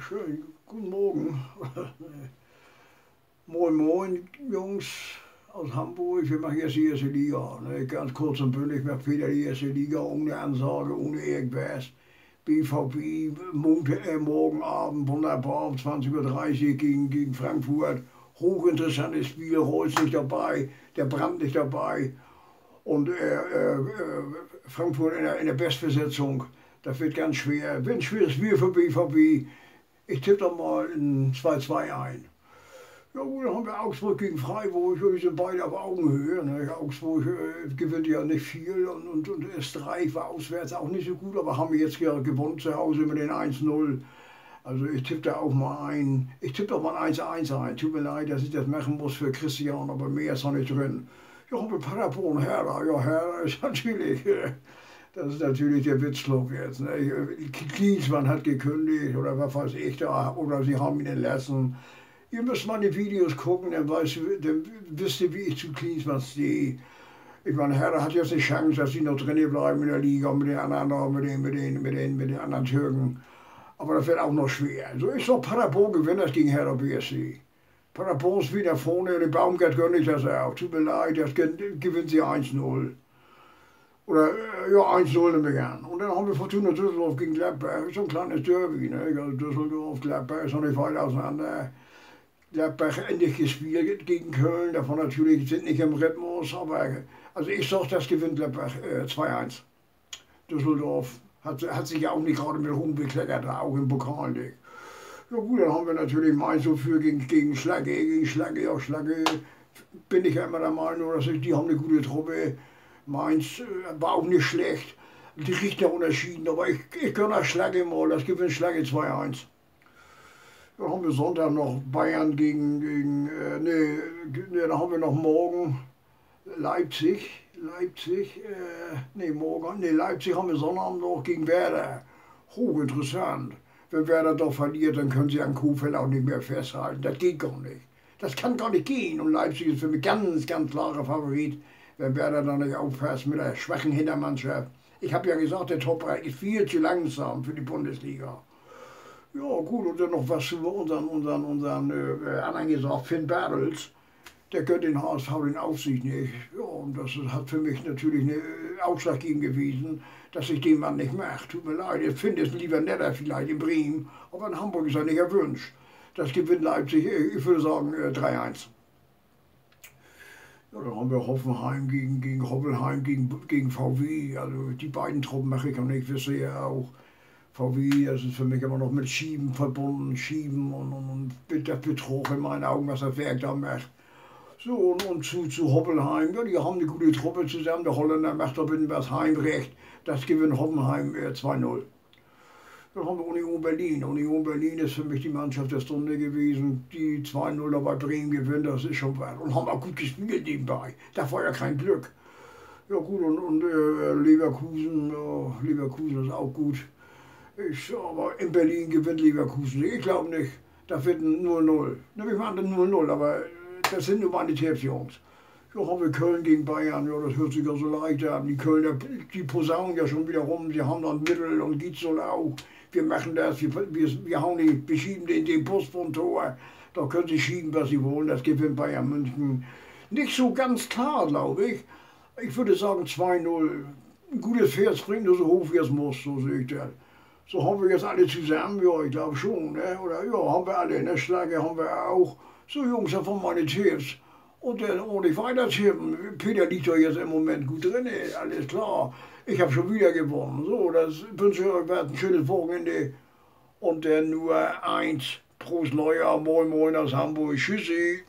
schön. Guten Morgen. moin, moin, Jungs aus Hamburg. Wir machen jetzt die erste Liga. Ne? Ganz kurz und bündig macht Peter die erste Liga ohne Ansage, ohne irgendwas. BVB Montag, äh, morgen Abend wunderbar um 20.30 Uhr gegen, gegen Frankfurt. Hochinteressantes Spiel, Reus nicht dabei, der Brand nicht dabei. Und äh, äh, Frankfurt in der, in der Bestbesetzung. Das wird ganz schwer. Wird ein schweres Spiel für BVB. Ich tippe doch mal ein 2-2 ein. Ja gut, dann haben wir Augsburg gegen Freiburg, wir sind beide auf Augenhöhe. Ne? Augsburg äh, gewinnt ja nicht viel und, und, und Österreich war auswärts auch nicht so gut, aber haben wir jetzt ja gewonnen zu Hause mit den 1-0. Also ich tippe da auch mal ein, ich tippe doch mal ein 1-1 ein. Tut mir leid, dass ich das machen muss für Christian, aber mehr ist noch nicht drin. Ja, haben wir Paderborn, Herr, Ja, Herr ist natürlich... Äh, das ist natürlich der Witzlob jetzt. Ne? Klinsmann hat gekündigt oder was weiß ich da, oder sie haben ihn entlassen. Ihr müsst meine Videos gucken, dann, weißt, dann wisst ihr, wie ich zu Klinsmann stehe. Ich meine, Herr hat jetzt eine Chance, dass sie noch drinnen bleiben in der Liga mit den anderen, mit den, mit den, mit den, mit den anderen Türken. Aber das wird auch noch schwer. So ist doch Paderborn gewinnt das gegen Hertha BSC. Paderborn ist wieder vorne, den Baumgart gönne ich das auch. Tut mir leid, das gewinnt sie 1-0. Oder äh, ja, 1-0 nehmen wir gern. Und dann haben wir Fortuna Düsseldorf gegen Gladbach. So ein kleines Derby. Ne? Also Düsseldorf, Gladbach ist noch nicht weit auseinander. Gladbach endlich gespielt gegen Köln. Davon natürlich sind nicht im Rhythmus. Aber also ich sage, das gewinnt Gladbach äh, 2-1. Düsseldorf hat, hat sich ja auch nicht gerade mit Ruhm bekleckert, auch im Pokal nicht. Ja gut, dann haben wir natürlich Mainz so für gegen, gegen Schlagge, gegen Schlagge, ja Schlagge bin ich ja immer der Meinung, dass ich, die haben eine gute Truppe. Mainz äh, war auch nicht schlecht. Die Richter unterschieden, aber ich, ich gönne Schlage mal, das gewinnt Schlage 2-1. Dann haben wir Sonntag noch Bayern gegen, gegen äh, nee, nee, dann haben wir noch morgen Leipzig, Leipzig, äh, nee, morgen, nee, Leipzig haben wir Sonnabend noch gegen Werder. Hochinteressant. Wenn Werder doch verliert, dann können sie an Kuhfeld auch nicht mehr festhalten. Das geht gar nicht. Das kann gar nicht gehen. Und Leipzig ist für mich ganz, ganz klarer Favorit wenn Werder da nicht aufpasst mit der schwachen Hintermannschaft. Ich habe ja gesagt, der Topbereich ist viel zu langsam für die Bundesliga. Ja, gut, und dann noch was über unseren, unseren, unseren äh, anderen gesagt, Finn Bartels. Der gönnt den HSV den Aufsicht nicht. Ja, und das hat für mich natürlich eine äh, ausschlaggebend gewesen, dass ich den Mann nicht mache. Tut mir leid, ich finde es lieber netter vielleicht in Bremen, aber in Hamburg ist er nicht erwünscht. Das gewinnt Leipzig, äh, ich würde sagen, 3-1. Äh, ja, dann haben wir Hoffenheim gegen, gegen Hoffenheim gegen, gegen VW. Also die beiden Truppen mache ich und ich wisse ja auch. VW, das ist für mich immer noch mit Schieben verbunden, Schieben und, und, und der Betrug in meinen Augen, was das Werk da macht. So, und, und zu, zu Hoppelheim, ja, die haben eine gute Truppe zusammen. Der Holländer macht da bitte was Heimrecht. Das gewinnt Hoffenheim äh, 2-0. Dann haben wir Union Berlin. Union Berlin ist für mich die Mannschaft der Stunde gewesen. Die 2-0 bei Bremen gewinnen, das ist schon was. Und haben auch gut gespielt nebenbei. Da war ja kein Glück. Ja gut, und, und äh, Leverkusen, ja, Leverkusen ist auch gut. Ich, aber in Berlin gewinnt Leverkusen. Ich glaube nicht. Da wird ein 0-0. Ne, wir machen dann 0-0, aber das sind nur meine Tipps, Jungs. Ja, haben wir Köln gegen Bayern, ja, das hört sich ja so leicht an. Die Kölner, die posaunen ja schon wieder rum, sie haben dann Mittel und Gitzel auch wir machen das, wir, wir, wir hauen die, wir schieben den, den Bus vom Tor. Da können sie schieben, was sie wollen. Das gewinnt Bayern München. Nicht so ganz klar, glaube ich. Ich würde sagen 2-0. Ein gutes Pferd springt nur so hoch, wie es muss, so sehe ich das. So haben wir jetzt alle zusammen, ja, ich glaube schon, ne? oder ja, haben wir alle, ne? Schlage haben wir auch. So Jungs, das waren meine Tipps. Und dann ordentlich weiter. Peter liegt doch jetzt im Moment gut drin, alles klar ich habe schon wieder gewonnen. So, das wünsche ich euch ein schönes Wochenende. Und dann nur eins. Prost Neujahr, moin moin aus Hamburg. Tschüssi.